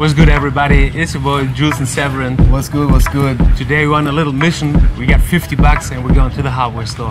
What's good, everybody? It's your boy Julez and Severin. What's good? What's good? Today we're on a little mission. We got 50 bucks and we're going to the hardware store.